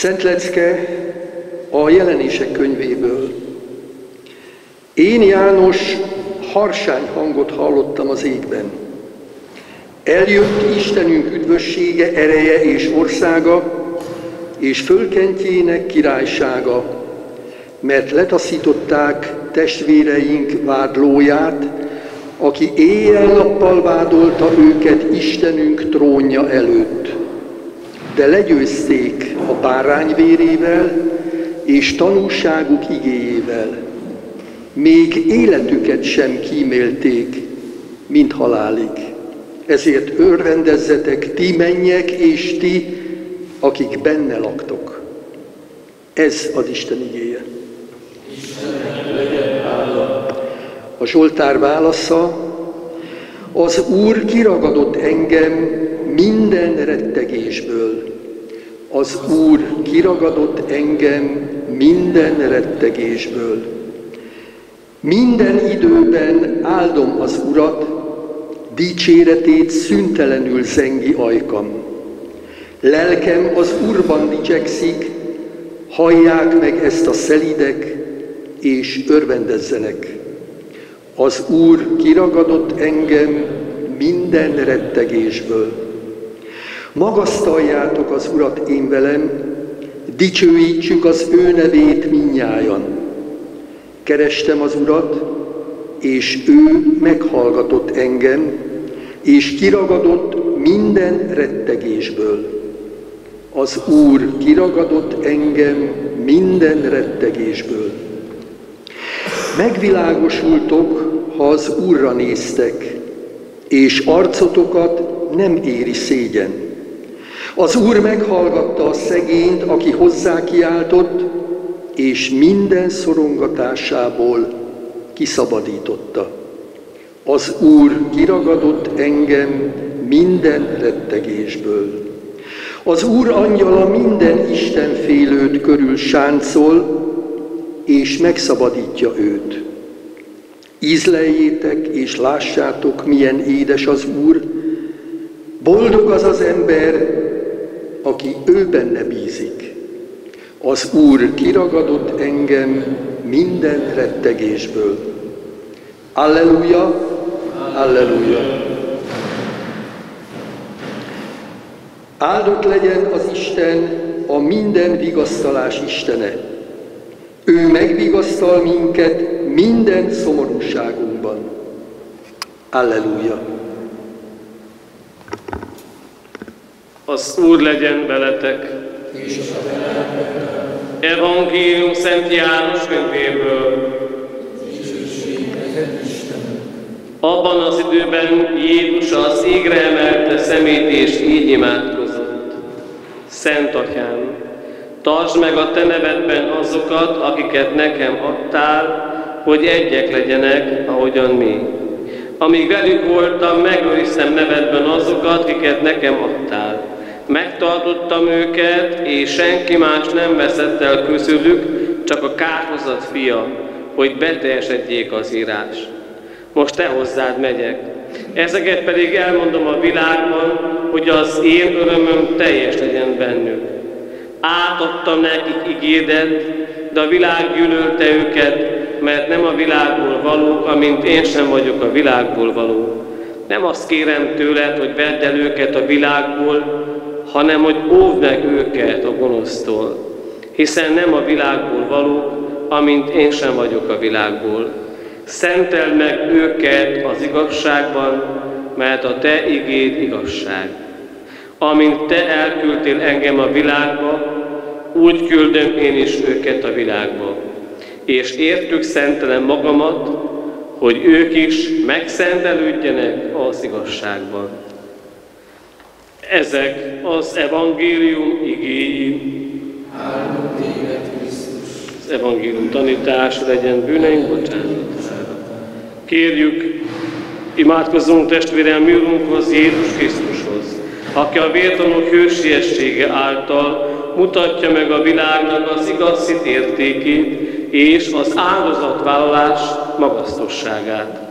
Szent Lecke a jelenések könyvéből. Én János harsány hangot hallottam az égben. Eljött Istenünk üdvössége, ereje és országa, és fölkentjének királysága, mert letaszították testvéreink vádlóját, aki éjjel-nappal vádolta őket Istenünk trónja előtt. De legyőzték a bárány vérével és tanúságuk igéjével. Még életüket sem kímélték, mint halálig. Ezért örvendezzetek ti mennyek és ti, akik benne laktok. Ez az Isten igéje. A Zsoltár válasza, az Úr kiragadott engem minden rettegésből. Az Úr kiragadott engem minden rettegésből. Minden időben áldom az Urat, dicséretét szüntelenül zengi ajkam. Lelkem az Úrban dicsekszik, hallják meg ezt a szelidek, és örvendezzenek. Az Úr kiragadott engem minden rettegésből. Magasztaljátok az Urat én velem, dicsőítsük az ő nevét minnyájan. Kerestem az Urat, és ő meghallgatott engem, és kiragadott minden rettegésből. Az Úr kiragadott engem minden rettegésből. Megvilágosultok, ha az Úrra néztek, és arcotokat nem éri szégyen. Az Úr meghallgatta a szegényt, aki hozzá kiáltott, és minden szorongatásából kiszabadította. Az Úr kiragadott engem minden rettegésből. Az Úr angyala minden Istenfélőt körül sáncol, és megszabadítja őt. Ízleljétek és lássátok, milyen édes az Úr, boldog az az ember, aki ő benne bízik. Az Úr kiragadott engem minden rettegésből. Alleluja, alleluja. Áldott legyen az Isten, a minden vigasztalás Istene. Ő megvigasztal minket minden szomorúságunkban. Alleluja! Az Úr legyen veletek! És Evangélium Szent János könyvéből. Abban az időben Jézus az égre emelte szemét, és így imádkozott. Szent Atyám, tartsd meg a Te nevedben azokat, akiket nekem adtál, hogy egyek legyenek, ahogyan mi. Amíg velük voltam, megőriztem nevedben azokat, akiket nekem adtál. Megtartottam őket, és senki más nem veszett el közülük, csak a kárhozat fia, hogy beteljesedjék az írás. Most te hozzád megyek. Ezeket pedig elmondom a világban, hogy az én örömöm teljes legyen bennük. Átadtam nekik igédet, de a világ gyűlölte őket, mert nem a világból valók, amint én sem vagyok a világból való. Nem azt kérem tőled, hogy vedd el őket a világból, hanem hogy óvd meg őket a gonosztól. Hiszen nem a világból valók, amint én sem vagyok a világból. Szenteld meg őket az igazságban, mert a Te igéd igazság. Amint Te elküldtél engem a világba, úgy küldöm én is őket a világba és értük szentelem magamat, hogy ők is megszentelődjenek az igazságban. Ezek az evangélium igéi. Az evangélium tanítás legyen bűneink bocsánatára. Kérjük, imádkozzunk testvérem mi Jézus Krisztushoz, aki a vértanúk hősiessége által mutatja meg a világnak az igaz értékét, és az áldozatvállalás magasztosságát.